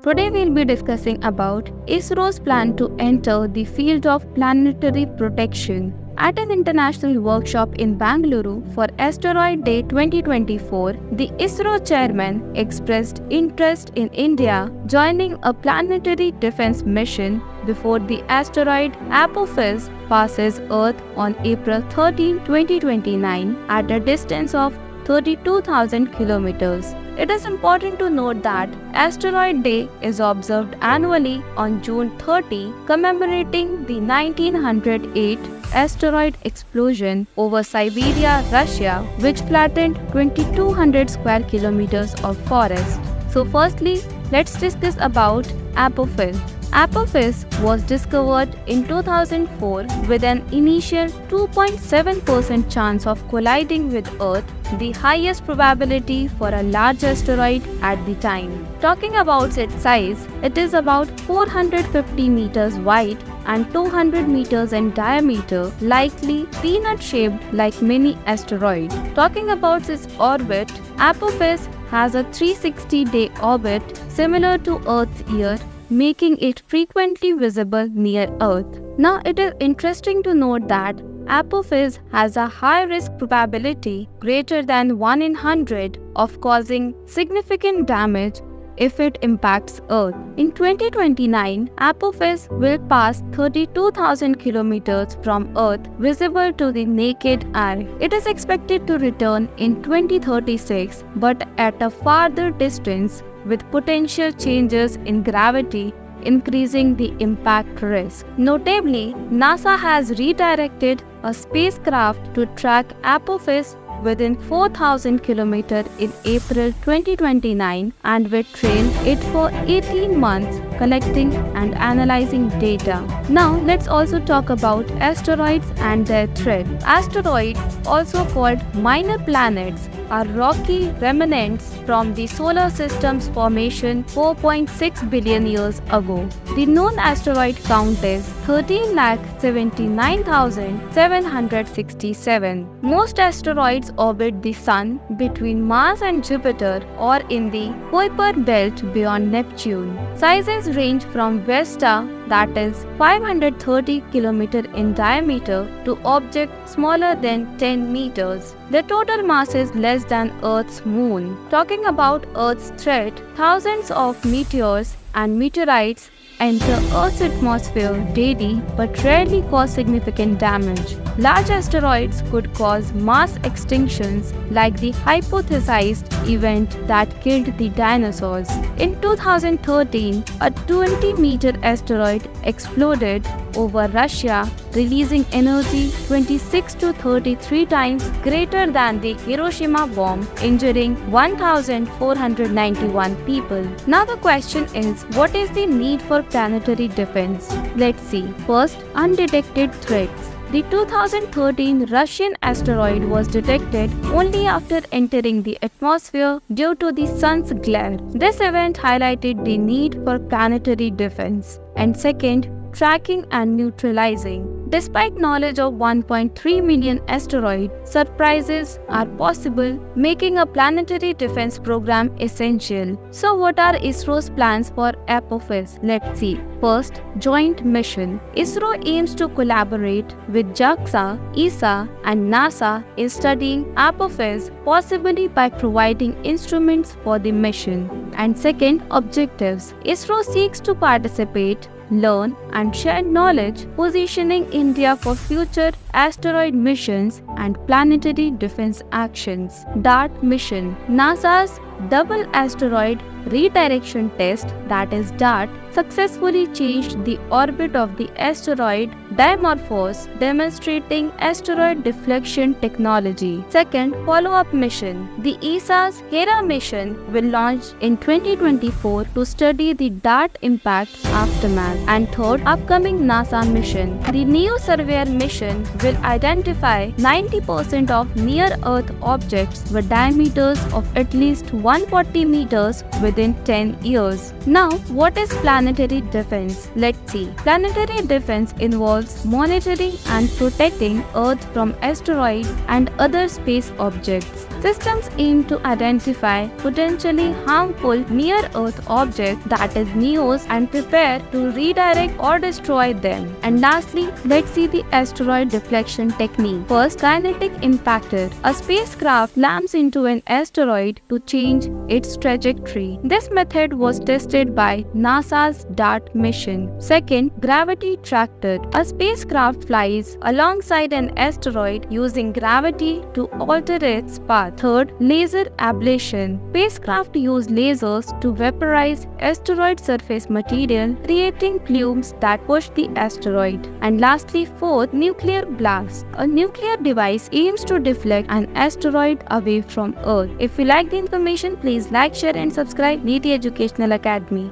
Today we'll be discussing about ISRO's plan to enter the field of planetary protection. At an international workshop in Bangalore for Asteroid Day 2024, the ISRO chairman expressed interest in India joining a planetary defense mission before the asteroid Apophis passes Earth on April 13, 2029 at a distance of 32,000 kilometers. It is important to note that Asteroid Day is observed annually on June 30, commemorating the 1908 asteroid explosion over Siberia, Russia, which flattened 2200 square kilometers of forest. So firstly, let's discuss about Apophis. Apophis was discovered in 2004 with an initial 2.7% chance of colliding with Earth, the highest probability for a large asteroid at the time. Talking about its size, it is about 450 meters wide and 200 meters in diameter, likely peanut shaped like mini asteroid. Talking about its orbit, Apophis has a 360 day orbit similar to Earth's year making it frequently visible near Earth. Now, it is interesting to note that Apophis has a high risk probability greater than 1 in 100 of causing significant damage if it impacts Earth. In 2029, Apophis will pass 32,000 kilometers from Earth visible to the naked eye. It is expected to return in 2036 but at a farther distance with potential changes in gravity increasing the impact risk. Notably, NASA has redirected a spacecraft to track Apophis within 4000 km in April 2029 and will train it for 18 months collecting and analyzing data. Now let's also talk about asteroids and their threat. Asteroids, also called minor planets, are rocky remnants from the solar system's formation 4.6 billion years ago. The known asteroid count is 13,79,767. Most asteroids orbit the Sun between Mars and Jupiter or in the Kuiper belt beyond Neptune. Sizes range from Vesta that is 530 km in diameter to objects smaller than 10 meters. The total mass is less than Earth's moon. Talking about Earth's threat, thousands of meteors and meteorites enter Earth's atmosphere daily but rarely cause significant damage. Large asteroids could cause mass extinctions like the hypothesized event that killed the dinosaurs. In 2013, a 20 meter asteroid exploded over Russia, releasing energy 26 to 33 times greater than the Hiroshima bomb, injuring 1,491 people. Now, the question is what is the need for planetary defense? Let's see. First, undetected threats. The 2013 Russian asteroid was detected only after entering the atmosphere due to the sun's glare. This event highlighted the need for planetary defense. And second, tracking and neutralizing. Despite knowledge of 1.3 million asteroids, surprises are possible, making a planetary defense program essential. So, what are ISRO's plans for Apophis? Let's see. First, joint mission. ISRO aims to collaborate with JAXA, ESA, and NASA in studying Apophis, possibly by providing instruments for the mission. And second, objectives. ISRO seeks to participate learn, and share knowledge, positioning India for future asteroid missions and planetary defense actions. DART mission NASA's Double Asteroid Redirection Test, that is DART, successfully changed the orbit of the asteroid Dimorphos, demonstrating asteroid deflection technology. Second, follow-up mission. The ESA's Hera mission will launch in 2024 to study the DART impact aftermath. And third, upcoming NASA mission. The NEO Surveyor mission will identify 90% of near-Earth objects with diameters of at least 140 meters within 10 years. Now, what is planetary defense? Let's see. Planetary defense involves monitoring and protecting Earth from asteroids and other space objects. Systems aim to identify potentially harmful near-Earth objects, that is NEOs, and prepare to redirect or destroy them. And lastly, let's see the asteroid deflection technique. First, kinetic impactor. A spacecraft slams into an asteroid to change its trajectory. This method was tested by NASA's DART mission. Second, gravity tractor. A spacecraft flies alongside an asteroid using gravity to alter its path. Third, laser ablation. Spacecraft use lasers to vaporize asteroid surface material, creating plumes that push the asteroid. And lastly, fourth, nuclear blast. A nuclear device aims to deflect an asteroid away from Earth. If you like the information, please like, share and subscribe Neti Educational Academy.